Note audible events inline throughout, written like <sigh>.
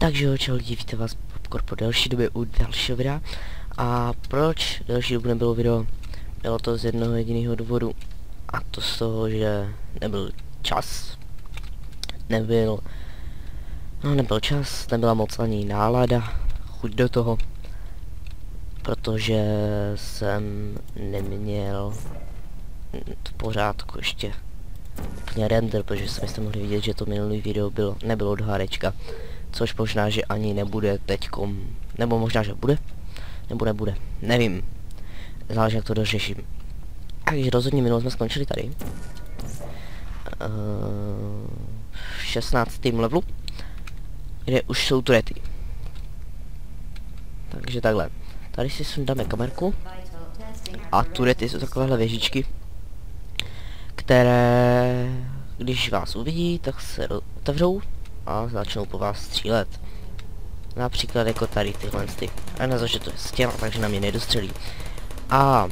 Takže jo, čau lidi, víte vás Popcorn po delší době u dalšího videa. A proč delší dobu nebylo video? Bylo to z jednoho jediného důvodu. A to z toho, že nebyl čas. Nebyl... No nebyl čas, nebyla moc ani nálada, chuť do toho. Protože jsem neměl v pořádku ještě úplně render, protože jsem jste mohli vidět, že to minulý video bylo, nebylo do hárečka. Což možná, že ani nebude teďkom, nebo možná, že bude, nebo nebude, nevím. Záleží, jak to dořeším. Takže rozhodně minulý jsme skončili tady. Uh, v 16. levelu, kde už jsou turety. Takže takhle. Tady si sundáme kamerku. A turety jsou takovéhle věžičky, které, když vás uvidí, tak se otevřou a začnou po vás střílet. Například jako tady tyhle ty. A na že to je stěna, takže na mě nedostřelí. A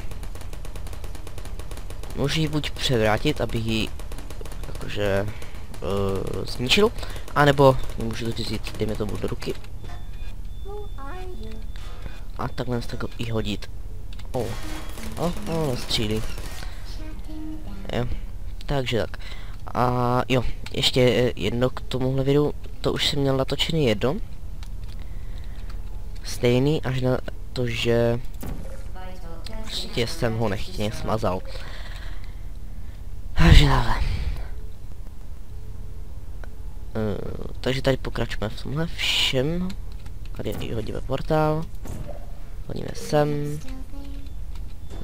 můžu ji buď převrátit, aby ji jakože uh, zničil, anebo můžu to vzít, dejme tomu do ruky. A takhle tak i hodit. Oh. Oh, oh, střílí. Jo. Takže tak. A jo, ještě eh, jedno k tomuhle videu, to už jsem měl natočený jedno. Stejný až na to, že prostě jsem ho nechtěně smazal. Takže dále. Uh, takže tady pokračujeme v tomhle všem. Tady i hodíme portál. Hodíme sem.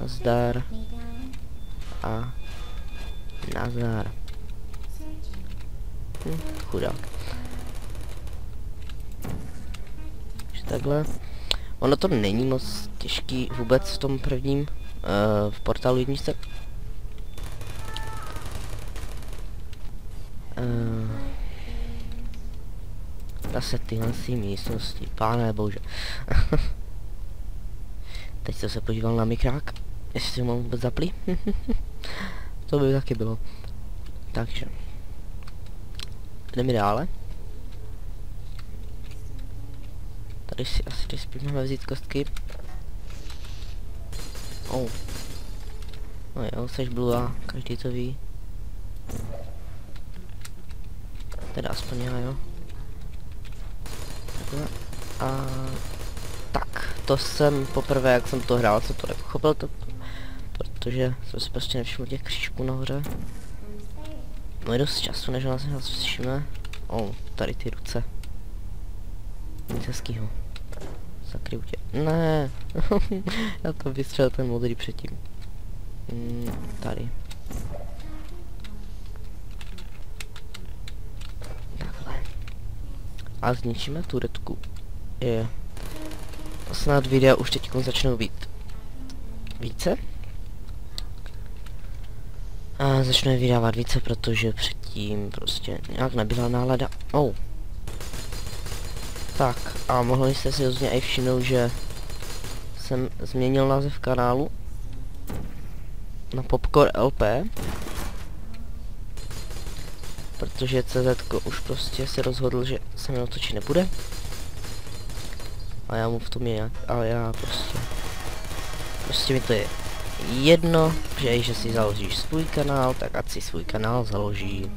Nazdar. A Nazar. Hm, chudák. Takže takhle. Ono to není moc těžký vůbec v tom prvním, uh, v portálu jedničce. Uh, zase tyhle si místnosti, páne bože. <laughs> Teď jsem se podíval na mikrák, jestli ho mám vůbec zaplý. <laughs> to by taky bylo. Takže. Jdeme dále. Tady si asi máme vzít kostky. Oh. No jo, seš blue každý to ví. Teda aspoň já, jo. Takhle. A tak, to jsem poprvé, jak jsem to hrál, co to nepochopil, to, protože jsem si prostě nevšiml těch křížků nahoře. No je dost času, než nás nás všimne. O, oh, tady ty ruce. Nic hezkýho. Zakryju tě. Ne, <laughs> já to vystřelil ten modrý předtím. Mm, tady. Takhle. A zničíme tu redku. Je. Snad videa už teď začnou být více. A začnu je vydávat více, protože předtím prostě nějak nebyla nálada. Oh. Tak, a mohli jste si hrozně i všimnout, že jsem změnil název kanálu na Popcore LP. Protože CZ už prostě si rozhodl, že se mi otočit nebude. A já mu v tom je, a já prostě... Prostě mi to je jedno, že že si založíš svůj kanál, tak ať si svůj kanál založí.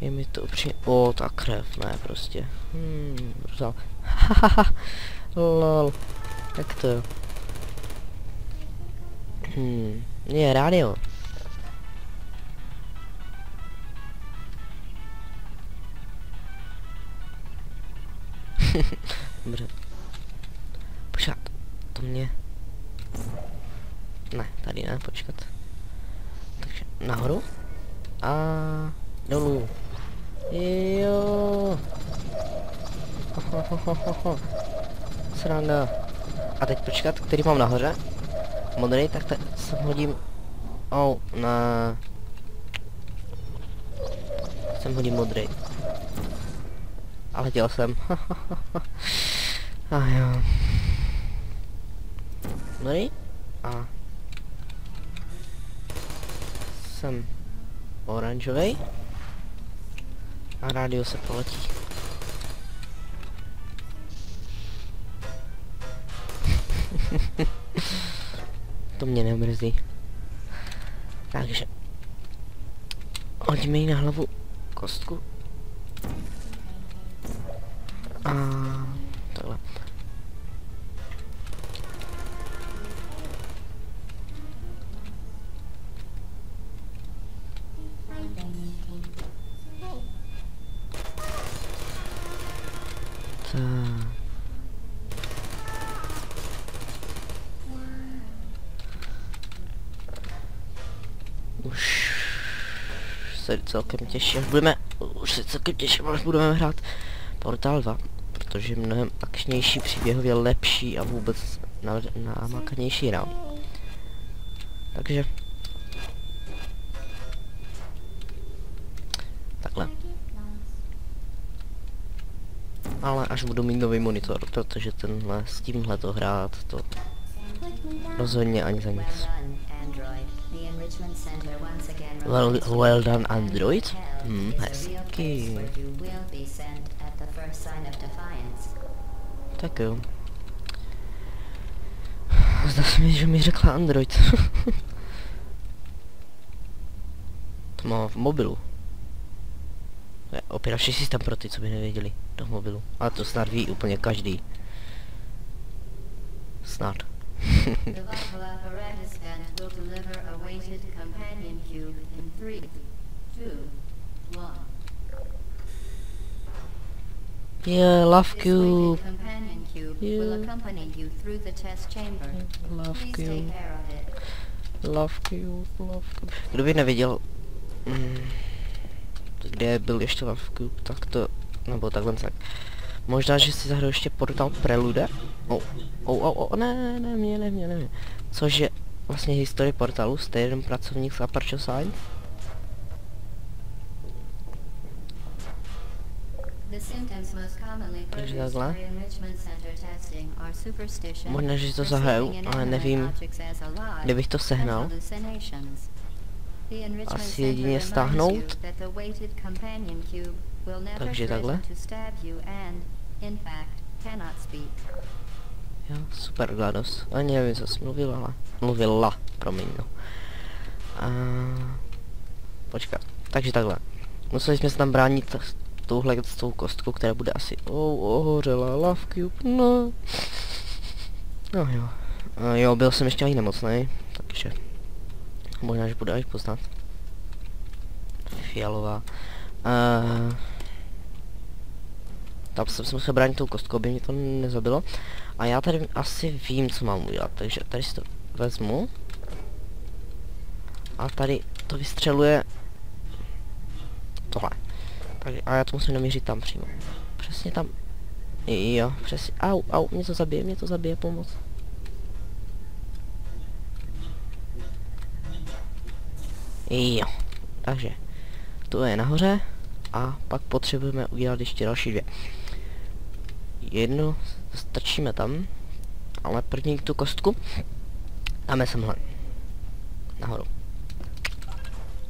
Je mi to upřímně... O, ta krev, ne, prostě. Hmm, vzal. <laughs> Lol. Tak to jo. Hmm, je rádio. <laughs> Dobře. To mě... Ne, tady ne, počkat. Takže nahoru. A dolů. Jo. Sranda. A teď počkat, který mám nahoře? Modrý, tak teď sem hodím... Oh, na... Sem hodím modrý. Ale dělal jsem. <laughs> A jo. Dobrý. A jsem oranžový. A rádio se poletí. <laughs> to mě nemrzí. Takže. Hoďme jí na hlavu kostku. A takhle. Tak. Už se celkem těším, budeme, už se celkem těším, až budeme hrát Portal 2, protože je mnohem akčnější, příběhově lepší a vůbec námakanější hra. Takže až budu mít nový monitor, protože tenhle s tímhle to hrát, to rozhodně ani za nic. Well, well done Android. Hmm, hezky. Tak jo. Zdá se mi, že mi řekla Android. <laughs> to mám v mobilu. Je opěračný systém pro ty, co by nevěděli do mobilu. Ale to snad ví úplně každý. Snad. Yeah, love cube. Yeah. Love cube. Love cube, love cube. Kdo by neviděl, mm, kde byl ještě Love Cube, tak to, nebo takhle tak. Možná, že si zahraju ještě portal Prelude. Oh, oh, oh, oh, ne, ne, mě, ne, mě, ne. Což je vlastně historie portálu, jste jeden pracovník z Aperture Science. Takže takhle. Možná, že to zahraju, ale nevím, kdybych to sehnal. Asi jedině stáhnout. Takže takhle. Jo, super GLaDOS. Ani nevím, co jsi mluvila, mluvila, promiň no. A... Počkat, takže takhle. Museli jsme se tam bránit touhle s tou kostkou, která bude asi oh, ohořela, love cube, no. No jo. A jo, byl jsem ještě ani nemocný, takže možná, že bude až poznat. Fialová. Uh, tam jsem se musel bránit tou kostkou, aby mě to nezabilo. A já tady asi vím, co mám udělat, takže tady si to vezmu. A tady to vystřeluje tohle. Takže, a já to musím namířit tam přímo. Přesně tam. Jo, přesně. Au, au, mě to zabije, mě to zabije, pomoc. Jo, takže to je nahoře a pak potřebujeme udělat ještě další dvě. Jednu strčíme tam, ale první tu kostku dáme semhle. Nahoru.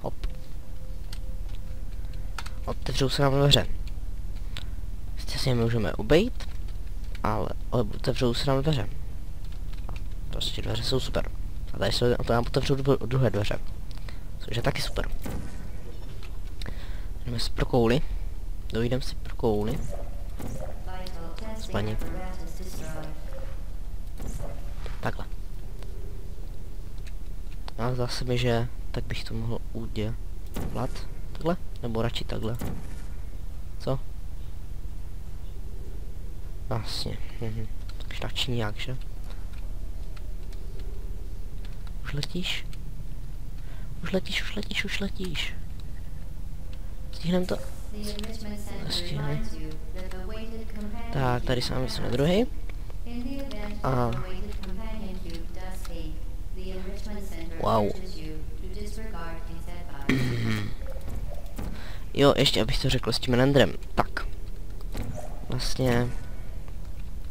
Hop. Otevřou se nám dveře. Ještě si můžeme obejít, ale otevřou se nám dveře. Prostě dveře jsou super. A tady se to nám otevřou druhé dveře. Což je taky super. Jdeme si pro kouli. Dojdeme si pro kouli. Spaní. Takhle. A zdá se mi, že tak bych to mohl udělat. Takhle? Nebo radši takhle. Co? Vlastně. Mhm. Radši nějak, že? Už letíš? Už letíš, už letíš, už letíš. Stihnem to? Stihnem. Tak, tady nám na druhý. A... Wow. <clears throat> jo, ještě abych to řekl s tím renderem. Tak. Vlastně...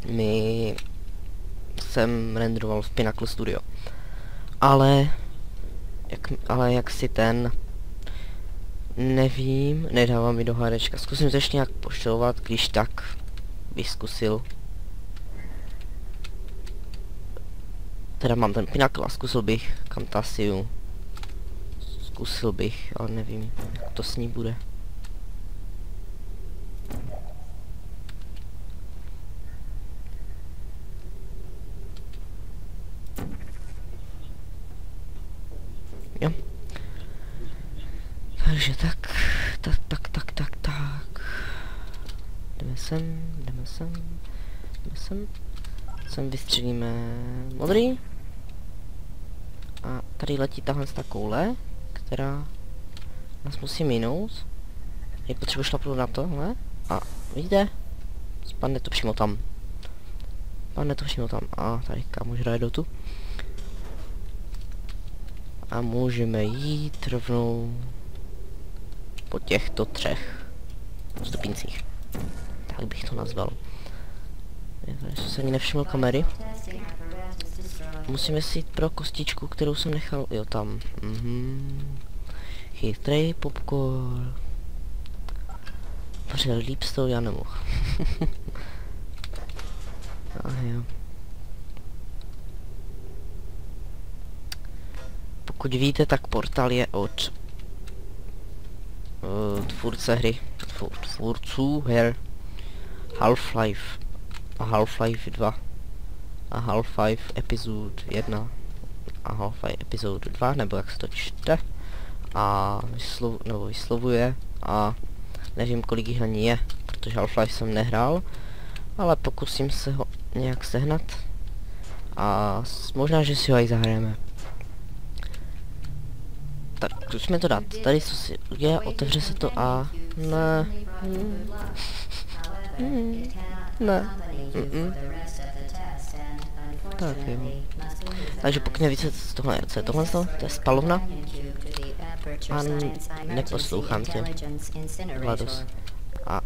My... Jsem renderoval v Pinnacle Studio. Ale... Jak, ale jak si ten Nevím, nedává mi do hádečka. Zkusím to ještě nějak poštelovat, když tak bych zkusil. Teda mám ten pinakl a zkusil bych Camtasiu. Zkusil bych, ale nevím, jak to s ní bude. Jo. Takže tak, tak, tak, tak, tak, tak. Jdeme sem, sem, sem. Vystřelíme modrý. A tady letí tahle ta koule, která nás musí minout. Je potřeba šlapnout na tohle. A vidíte? Spadne to přímo tam. Spadne to přímo tam. A tady kam už do tu. A můžeme jít rovnou po těchto třech stupíncích. Tak bych to nazval. Já jsem se ani nevšiml kamery. Musíme si jít pro kostičku, kterou jsem nechal, jo tam. Mhm. Chytrý popcorn. Protože líp z toho já nemohl. <laughs> ah jo. Pokud víte, tak portal je od uh, tvůrce hry, tvůrců her Half-Life a Half-Life 2 a Half-Life Episode 1 a Half-Life Episode 2, nebo jak se to čte a vyslov, nebo vyslovuje a nevím kolik jich ani je, protože Half-Life jsem nehrál, ale pokusím se ho nějak sehnat a možná, že si ho i zahrajeme. Tak, zkusíme to dát. Tady co si je, otevře se to a... Ne. Hmm. Hmm. Ne. Mm -mm. Tak jo. Takže pokud nevíte, co tohle, co je tohle, to je spalovna. A neposlouchám tě. Vladus. A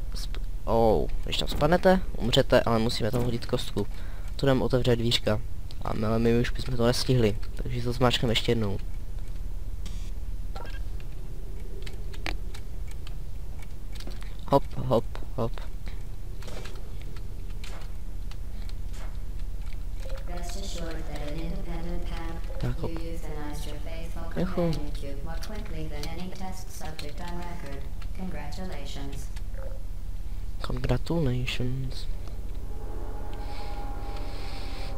oh, když tam spadnete, umřete, ale musíme tam hodit kostku. Tu nám otevře dvířka. A my, my už bychom to nestihli, takže to zmáčkneme ještě jednou. Hop, hop, hop. Tak hop. Juhu. Congratulations.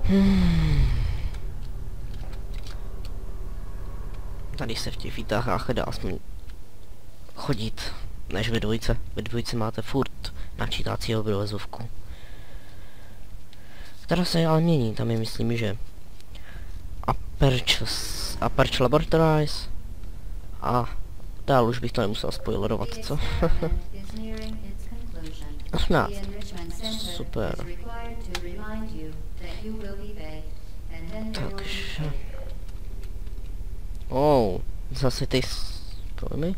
Hmm. Tady se v těch výtahách dá aspoň chodit než ve dvojce. Ve dvojce máte furt načítací obrazovku. Která se ale mění, tam je myslím, že Aperture, Aperture Laboratories a dál už bych to nemusel spoilerovat, co? 18. <laughs> Super. Takže... Oh, zase ty pojmy.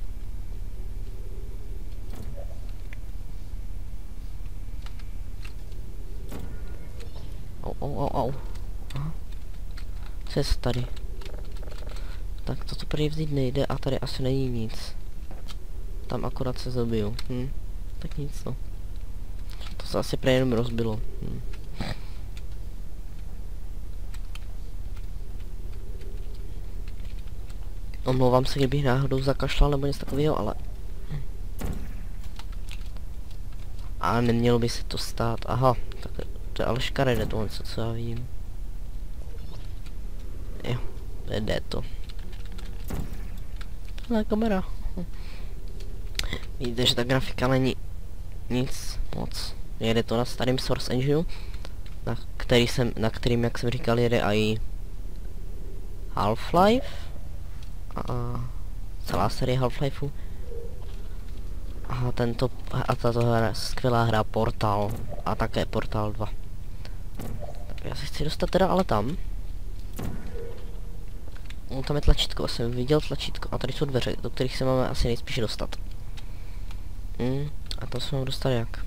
au, au, au. Aha. Cest tady. Tak toto prý vzít nejde a tady asi není nic. Tam akorát se zabiju. Hm. Tak nic no. To se asi prý jenom rozbilo. Hm. Omlouvám se, kdybych náhodou zakašlal nebo něco takového, ale... A nemělo by se to stát. Aha, tak to je ale škaredé tohle, co já vím. Jo, jde to. Tohle kamera. Vidíte, že ta grafika není nic moc. Jede to na starým Source Engine, na, který jsem, na kterým, jak jsem říkal, jede i Half-Life a celá série Half-Lifeu. A tento, a tato hra, skvělá hra Portal a také Portal 2. Já se chci dostat teda ale tam. No, tam je tlačítko, jsem viděl tlačítko. A tady jsou dveře, do kterých se máme asi nejspíš dostat. Hmm, a tam se mám dostat jak?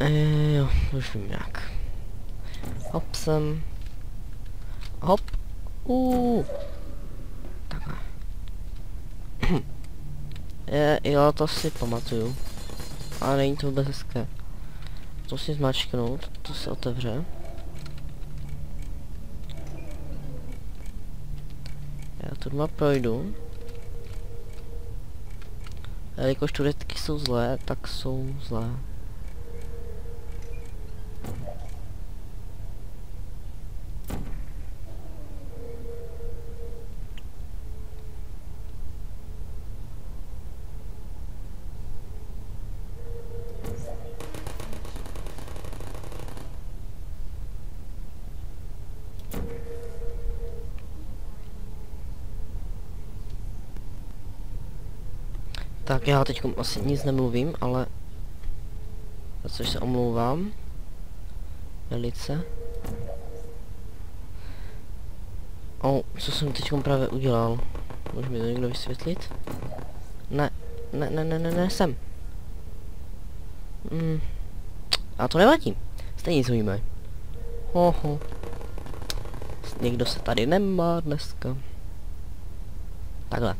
Eee, jo, už vím jak. Hop sem. Hop. Uuu. Takhle. <clears throat> Je, jo, to si pamatuju. A není to vůbec hezké. To si zmačknout, to se otevře. Tu doma projdu. A jelikož turetky jsou zlé, tak jsou zlé. Tak já teď asi nic nemluvím, ale... Za což se omlouvám. Velice. O, co jsem teď právě udělal? Může mi to někdo vysvětlit? Ne, ne, ne, ne, ne, ne, jsem. Hmm. A to nevadí. Stejně nic víme. Oho. Někdo se tady nemá dneska. Takhle.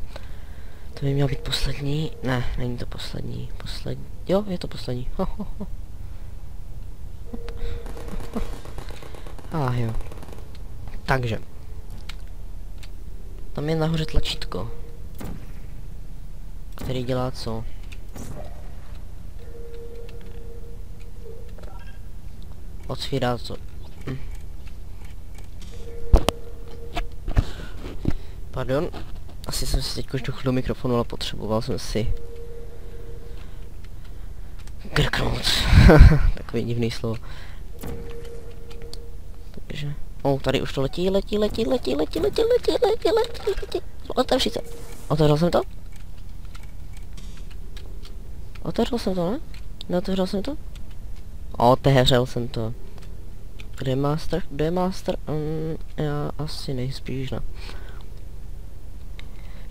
To by měl být poslední. Ne, není to poslední. Poslední. Jo, je to poslední. Ho, ho, ho. Ah jo. Takže. Tam je nahoře tlačítko. Který dělá co? Otvírá to. Hm. Pardon, asi jsem si teď kožduch do mikrofonu, ale potřeboval jsem si grknout. <laughs> Takový divný slovo. Takže... O, tady už to letí, letí, letí, letí, letí, letí, letí, letí, letí, letí. Otevři se. Otevřel jsem to? Otevřel jsem to, ne? Neotevřel jsem to? Otevřel jsem to. Kde je master? Kde je master? Um, já asi nejspíš ne.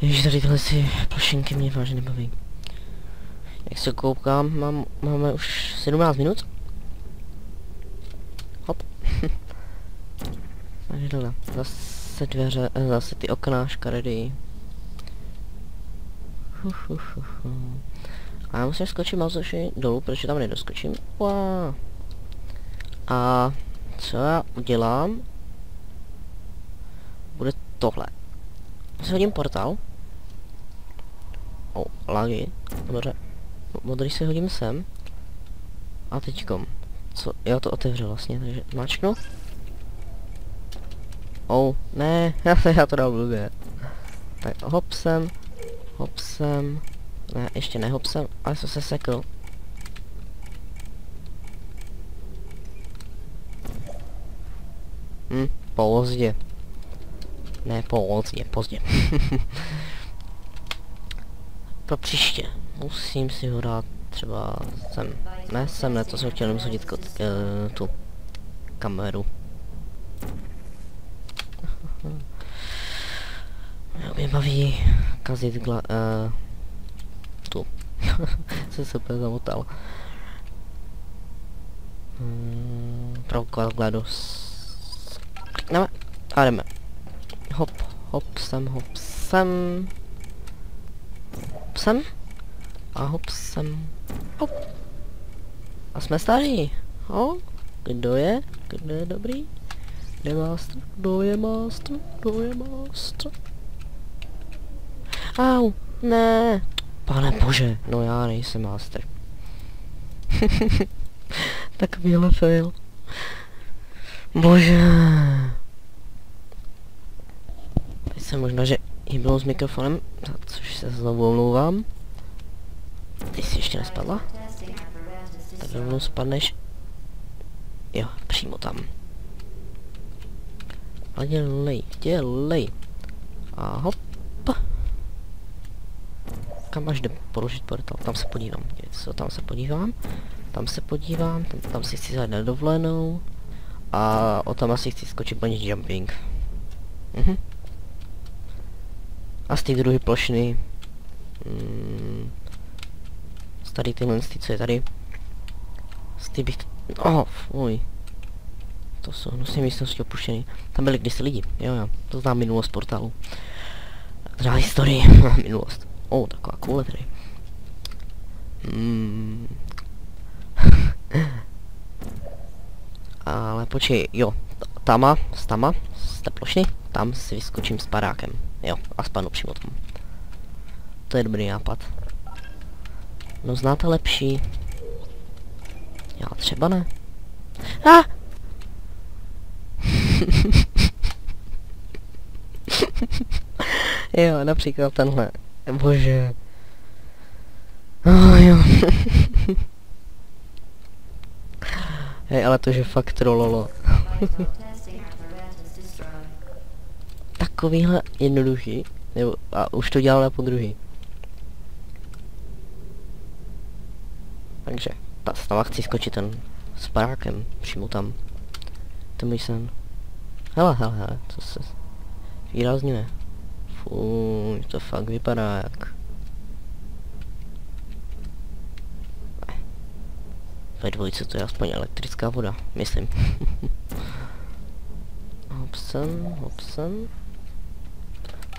Ježiš, tady tyhle si plošinky mě vážně nebaví. Jak se koukám, mám, máme už 17 minut. Hop. <laughs> Takže tohle. Zase dveře, eh, zase ty okna škaredý. A já musím skočit mazoši dolů, protože tam nedoskočím. Wow. A co já udělám? Bude tohle. Zhodím portál. O, lagy. Dobře. Modrý se hodím sem. A teďkom. Co? Já to otevřel vlastně, takže mačknu. Oh, ne, já, <laughs> já to dal blbě. Tak hop sem, hop sem. Ne, ještě ne hop sem, ale jsem se sekl. Hm, pozdě. Ne, pozdě, pozdě. <laughs> Pro příště. Musím si ho dát třeba sem. Ne, sem ne, to jsem chtěl jenom zhodit kot, uh, tu kameru. <laughs> Mě baví kazit gla... Uh, tu. <laughs> jsem se úplně zamotal. Hmm, provokovat GLaDOS. Klikneme a jdeme. Hop, hop sem, hop sem sem. A hop sem. Hop. A jsme starý. O, kdo je? Kdo je dobrý? Kde je master? Kdo je master? Kdo je master? Au, ne. Pane bože, no já nejsem master. <laughs> Takovýhle fail. Bože. Teď jsem možná, že hýbnou s mikrofonem, za což se znovu omlouvám. Ty jsi ještě nespadla? Tak rovnou spadneš. Jo, přímo tam. A dělej, dělej. A hop. Kam až jde položit portál? Tam se podívám. Co, tam se podívám. Tam se podívám, tam, tam si chci zajít na dovolenou. A o tam asi chci skočit bungee jumping. Mhm. A z té druhé plošiny. Hmm, z tady tyhle, co je tady. Z ty bych... Oh, fuj. To jsou hnusné místnosti opuštěné. Tam byly kdysi lidi, jo jo. To znám minulost portálu. Teda historii, <laughs> minulost. O, oh, taková koule tady. Hmm. <laughs> Ale počkej, jo, tama, z tama, z té plošiny, tam si vyskočím s parákem. Jo, a spadnu přímo tam. To je dobrý nápad. No znáte lepší. Já třeba ne. A! <laughs> jo, například tenhle. Bože. Oh, jo. <laughs> Hej, ale to, že fakt trololo. <laughs> Takovýhle jednoduchý. Nebo, a už to dělal na podruhý. Takže, ta stava chci skočit ten s parákem, přímo tam. To můj sen. Hele, hele, hele, co se výrazňuje. Fuj, to fakt vypadá jak... Ve dvojce to je aspoň elektrická voda, myslím. <laughs> hopsen, hopsen.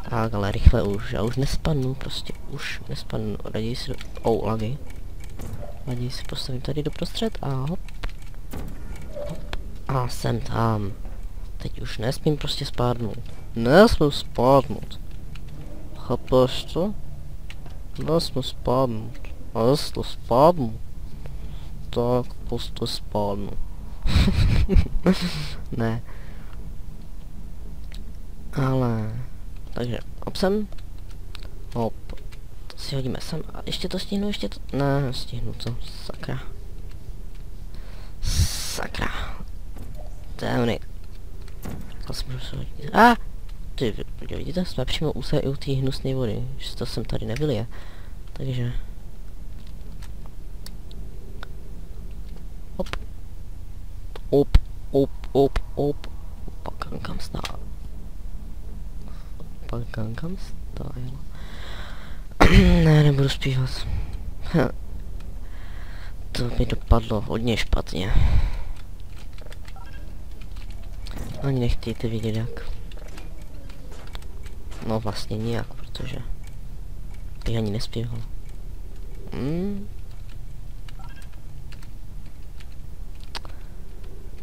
Tak, ale rychle už, já už nespadnu, prostě už nespadnu, raději si, oh, lagy. Raději si postavím tady doprostřed a hop. hop. A jsem tam. Teď už nesmím prostě spadnout. Nesmím spadnout. Chápeš to? Nesmím spadnout. A jestli spadnu, tak prostě spadnu. ne. Ale... Takže, hop sem. Hop. To si hodíme sem. A ještě to stihnu, ještě to... Ne, stihnu to. Sakra. Sakra. Dávny. Zase můžu se hodit. A! Ty, vidíte, jsme přímo u se i u té hnusné vody. Že to sem tady nevylije. Takže... Hop. Op, op, op, op. Pak kam stál. Pak Gangnam Style. <clears throat> ne, nebudu zpívat. to by dopadlo hodně špatně. Ani nechtějte vidět jak. No vlastně nijak, protože bych ani nespíval. Hmm.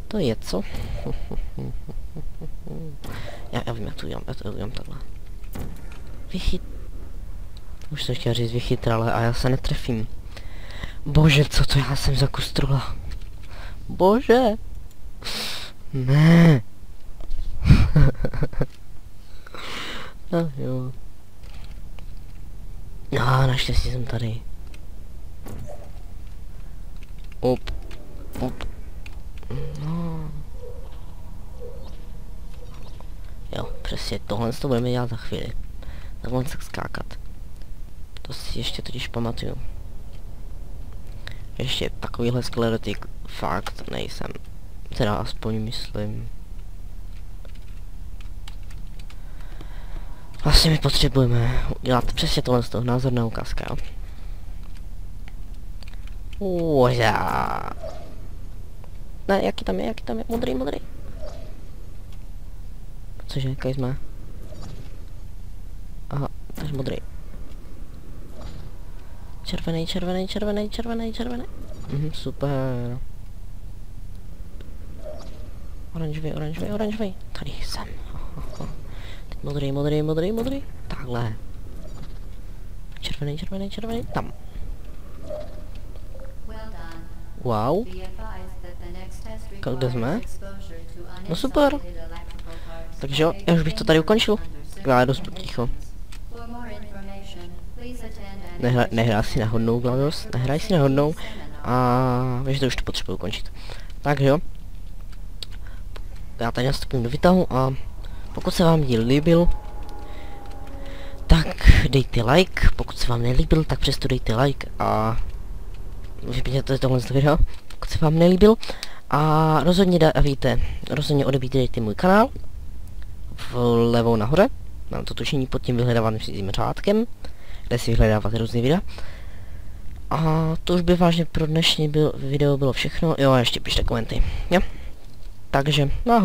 To je co? <laughs> já, já vím jak to udělám, já to udělám takhle. Vychyt... Už jsem chtěl říct vychytrale a já se netrefím. Bože, co to já jsem za kus trola. Bože. Ne. <laughs> no jo. No, naštěstí jsem tady. Op. Op. No. Jo, přesně, tohle to budeme dělat za chvíli. Takhle se skákat. To si ještě totiž pamatuju. Ještě takovýhle sklerotik fakt nejsem. Teda aspoň myslím. Vlastně my potřebujeme udělat přesně tohle z toho názorná ukázka, jo. Uja. Ne, jaký tam je, jaký tam je, modrý, modrý. Cože, jaký takže modrý. Červený, červený, červený, červený, červený. Mhm, super. Oranžový, oranžový, oranžový. Tady jsem. Teď modrý, modrý, modrý, modrý. Takhle. Červený, červený, červený. Tam. Wow. Kde jsme? No super. Takže jo, já už bych to tady ukončil. Já dost ticho. Nehra, nehrá si na hodnou, GLaDOS, nehraj si na hodnou a víš, to už to potřebuji ukončit. Takže jo. Já tady nastupím do vytahu a pokud se vám díl líbil, tak dejte like, pokud se vám nelíbil, tak přesto dejte like a vypněte tohle video, pokud se vám nelíbil. A rozhodně víte, rozhodně odebíte můj kanál, vlevo nahoře. Mám to tušení pod tím vyhledávaným řádkem, kde si vyhledáváte různé videa. A to už by vážně pro dnešní byl, video bylo všechno. Jo a ještě pište komenty. Jo? Takže, no